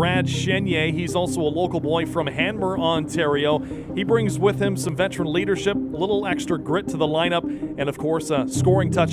Brad Chenier. He's also a local boy from Hanmer, Ontario. He brings with him some veteran leadership, a little extra grit to the lineup, and of course, a scoring touch.